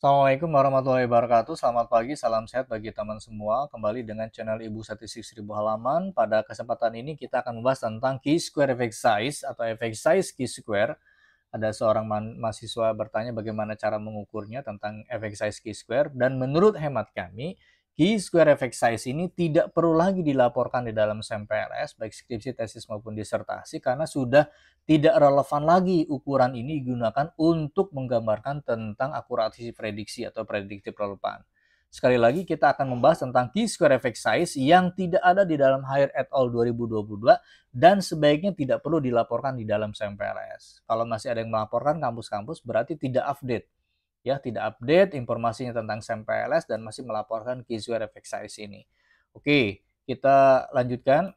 Assalamualaikum warahmatullahi wabarakatuh. Selamat pagi, salam sehat bagi teman semua. Kembali dengan channel Ibu Statistik 1000 halaman. Pada kesempatan ini kita akan membahas tentang key square effect size atau effect size key square. Ada seorang mahasiswa bertanya bagaimana cara mengukurnya tentang effect size key square dan menurut hemat kami Key square effect size ini tidak perlu lagi dilaporkan di dalam SMPLS, baik skripsi, tesis maupun disertasi, karena sudah tidak relevan lagi ukuran ini digunakan untuk menggambarkan tentang akurasi prediksi atau predictive relevan. Sekali lagi kita akan membahas tentang key square effect size yang tidak ada di dalam Higher et al 2022 dan sebaiknya tidak perlu dilaporkan di dalam SMPLS. Kalau masih ada yang melaporkan kampus-kampus berarti tidak update ya tidak update informasinya tentang SMPLS dan masih melaporkan effect size ini. Oke, kita lanjutkan.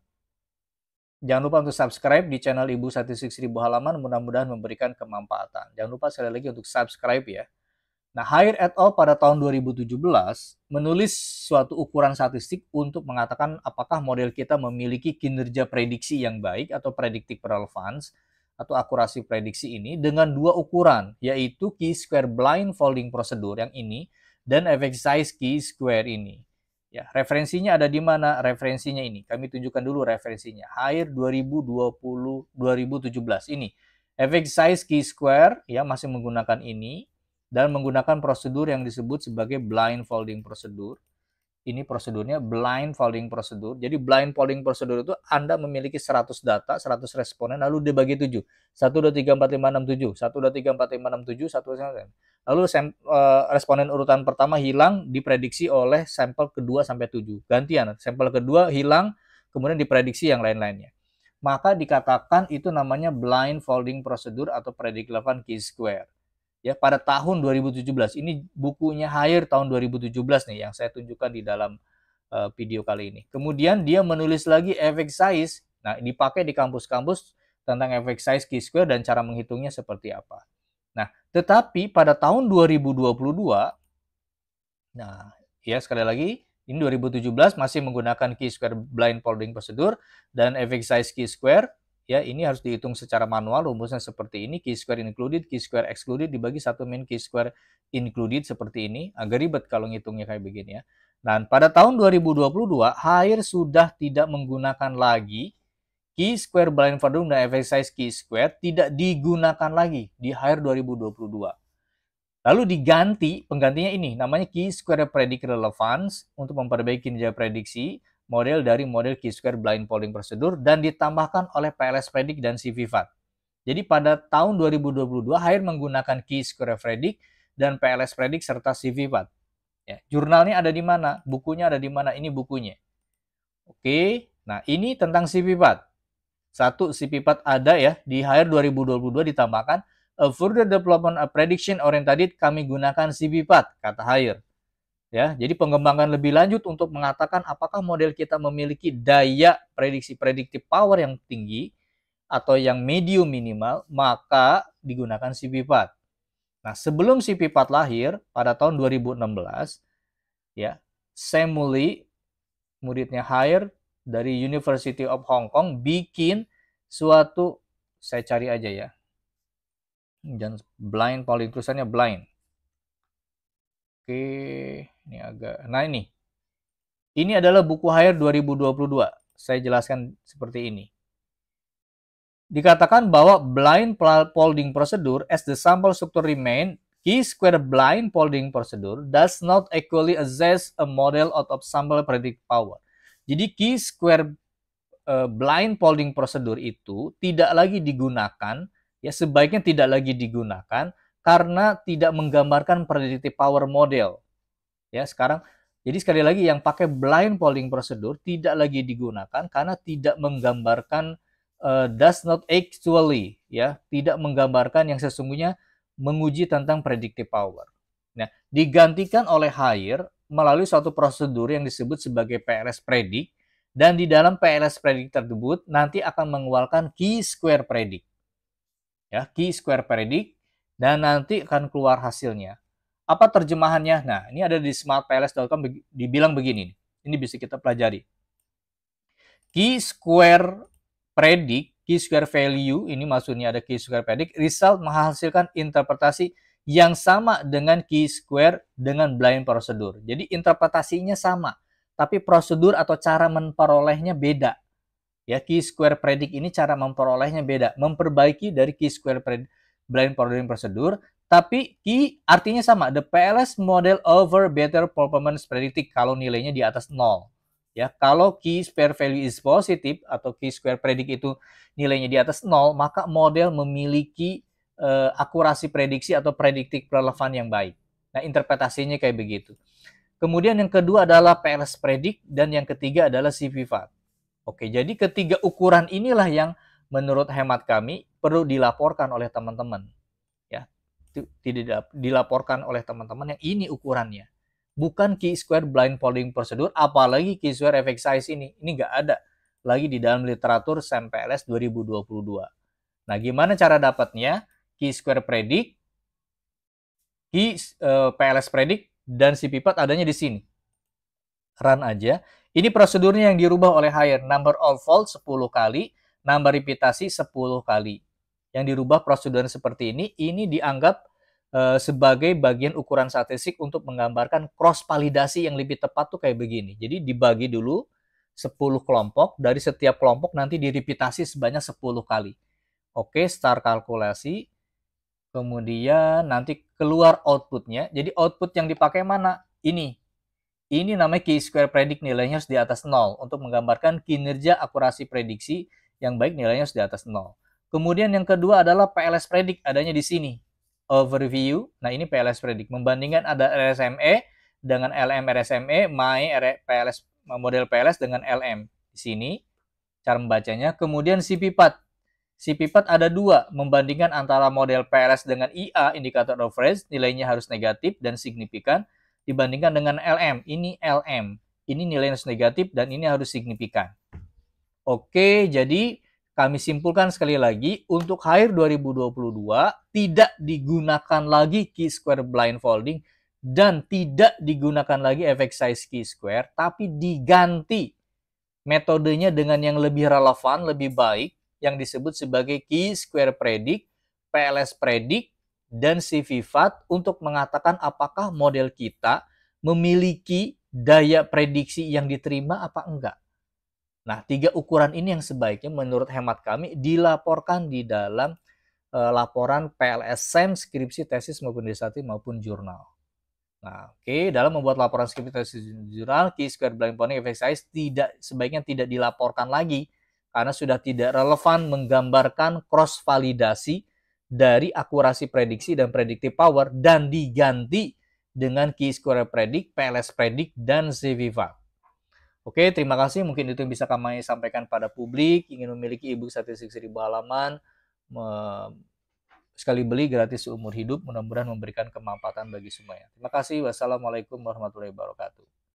Jangan lupa untuk subscribe di channel Ibu Statistik 1000 halaman, mudah-mudahan memberikan kemanfaatan. Jangan lupa sekali lagi untuk subscribe ya. Nah, Hire et al. pada tahun 2017 menulis suatu ukuran statistik untuk mengatakan apakah model kita memiliki kinerja prediksi yang baik atau predictive relevance atau akurasi prediksi ini dengan dua ukuran, yaitu key square blind folding procedure yang ini dan effect size key square ini. Ya, referensinya ada di mana? Referensinya ini. Kami tunjukkan dulu referensinya. Hire 2020 2017 ini. Effect size key square ya masih menggunakan ini dan menggunakan prosedur yang disebut sebagai blind folding procedure ini prosedurnya blind folding prosedur. Jadi blind folding prosedur itu Anda memiliki 100 data, 100 responden, lalu dibagi 7. 1, 2, 3, 4, 5, 6, 7. 1, 2, 3, 4, 5, 6, 7. 1, 2, 3, Lalu sem, uh, responden urutan pertama hilang diprediksi oleh sampel kedua sampai 7. Gantian, sampel kedua hilang, kemudian diprediksi yang lain-lainnya. Maka dikatakan itu namanya blind folding prosedur atau predict relevant key square ya pada tahun 2017. Ini bukunya Hire tahun 2017 nih yang saya tunjukkan di dalam uh, video kali ini. Kemudian dia menulis lagi effect size. Nah, dipakai di kampus-kampus tentang effect size key square dan cara menghitungnya seperti apa. Nah, tetapi pada tahun 2022 nah, ya sekali lagi ini 2017 masih menggunakan key square blind folding procedure dan effect size key square ya ini harus dihitung secara manual rumusnya seperti ini key square included key square excluded dibagi satu min key square included seperti ini agak ribet kalau ngitungnya kayak begini ya. Dan pada tahun 2022 Hire sudah tidak menggunakan lagi key square blind volume dan effect size key square tidak digunakan lagi di Hire 2022 lalu diganti penggantinya ini namanya key square predict relevance untuk memperbaiki kinerja prediksi model dari model Q-square blind polling prosedur dan ditambahkan oleh PLS Predict dan CVFAT. Jadi pada tahun 2022 Hire menggunakan Q-square Predict dan PLS Predict serta CVFAT. Ya, jurnalnya ada di mana? Bukunya ada di mana? Ini bukunya. Oke, nah ini tentang CVFAT. Satu CVFAT ada ya di Hire 2022 ditambahkan a further development a prediction oriented kami gunakan CVFAT kata Hire. Ya, jadi pengembangan lebih lanjut untuk mengatakan apakah model kita memiliki daya prediksi predictive power yang tinggi atau yang medium minimal, maka digunakan CP4. Nah, sebelum CP4 lahir pada tahun 2016, ya, Sam Muli, muridnya Hire dari University of Hong Kong, bikin suatu, saya cari aja ya, dan blind polling tulisannya blind Oke, ini agak. Nah, ini. Ini adalah buku Hire 2022. Saya jelaskan seperti ini. Dikatakan bahwa blind folding procedure as the sample structure remain key square blind folding procedure does not equally assess a model out of sample predict power. Jadi key square uh, blind folding procedure itu tidak lagi digunakan ya sebaiknya tidak lagi digunakan karena tidak menggambarkan predictive power model. Ya, sekarang jadi sekali lagi yang pakai blind polling procedure tidak lagi digunakan karena tidak menggambarkan uh, does not actually ya, tidak menggambarkan yang sesungguhnya menguji tentang predictive power. Nah, digantikan oleh hire melalui suatu prosedur yang disebut sebagai PLS predict dan di dalam PLS predict tersebut nanti akan mengeluarkan key square predict. Ya, key square predict dan nanti akan keluar hasilnya. Apa terjemahannya? Nah, ini ada di smartpls.com dibilang begini. Ini bisa kita pelajari. Key square predict, key square value, ini maksudnya ada key square predict, result menghasilkan interpretasi yang sama dengan chi-square dengan blind procedure. Jadi interpretasinya sama, tapi prosedur atau cara memperolehnya beda. Ya, chi-square predict ini cara memperolehnya beda, memperbaiki dari chi-square blind procedure, tapi chi artinya sama, the PLS model over better performance predicted kalau nilainya di atas 0. Ya, kalau key square value is positive atau key square predict itu nilainya di atas 0, maka model memiliki uh, akurasi prediksi atau prediktif relevan yang baik. Nah, interpretasinya kayak begitu. Kemudian yang kedua adalah PLS predict dan yang ketiga adalah CVFAT. Oke, jadi ketiga ukuran inilah yang menurut hemat kami perlu dilaporkan oleh teman-teman. Tidak dilaporkan oleh teman-teman yang ini ukurannya bukan key square blind folding procedure, apalagi key square effect size ini. Ini nggak ada lagi di dalam literatur SAMPLS 2022. Nah, gimana cara dapatnya? Key square predict, key uh, eh, PLS predict, dan CPPAT adanya di sini. Run aja. Ini prosedurnya yang dirubah oleh hire. Number of fold 10 kali, number repetasi 10 kali. Yang dirubah prosedurnya seperti ini, ini dianggap uh, sebagai bagian ukuran statistik untuk menggambarkan cross validasi yang lebih tepat tuh kayak begini. Jadi dibagi dulu 10 kelompok, dari setiap kelompok nanti direpitasi sebanyak 10 kali. Oke, start kalkulasi. Kemudian nanti keluar outputnya. Jadi output yang dipakai mana? Ini. Ini namanya key square predict nilainya harus di atas 0 untuk menggambarkan kinerja akurasi prediksi yang baik nilainya harus di atas 0. Kemudian yang kedua adalah PLS predict adanya di sini overview. Nah, ini PLS predict. Membandingkan ada RSME dengan LM RSME, my PLS model PLS dengan LM. Di sini cara membacanya. Kemudian CPPAT. CPPAT ada dua, membandingkan antara model PLS dengan IA, indikator range, nilainya harus negatif dan signifikan, dibandingkan dengan LM. Ini LM. Ini nilai harus negatif dan ini harus signifikan. Oke, jadi kami simpulkan sekali lagi, untuk HIR 2022 tidak digunakan lagi key square blindfolding dan tidak digunakan lagi efek size key square, tapi diganti metodenya dengan yang lebih relevan, lebih baik, yang disebut sebagai key square predict, PLS predict, dan CVFAT untuk mengatakan apakah model kita memiliki daya prediksi yang diterima apa enggak. Nah, tiga ukuran ini yang sebaiknya menurut hemat kami dilaporkan di dalam e, laporan PLSM, skripsi, tesis maupun dissertasi maupun jurnal. Nah, oke, okay, dalam membuat laporan skripsi, tesis, jurnal, key square blind ponding effect size tidak sebaiknya tidak dilaporkan lagi karena sudah tidak relevan menggambarkan cross validasi dari akurasi prediksi dan predictive power dan diganti dengan key square predict, PLS predict, dan CVVAC. Oke, terima kasih. Mungkin itu yang bisa kami sampaikan pada publik. Ingin memiliki e-book statistik seribu halaman, sekali beli gratis seumur hidup. Mudah-mudahan memberikan kemanfaatan bagi semuanya. Terima kasih. Wassalamualaikum warahmatullahi wabarakatuh.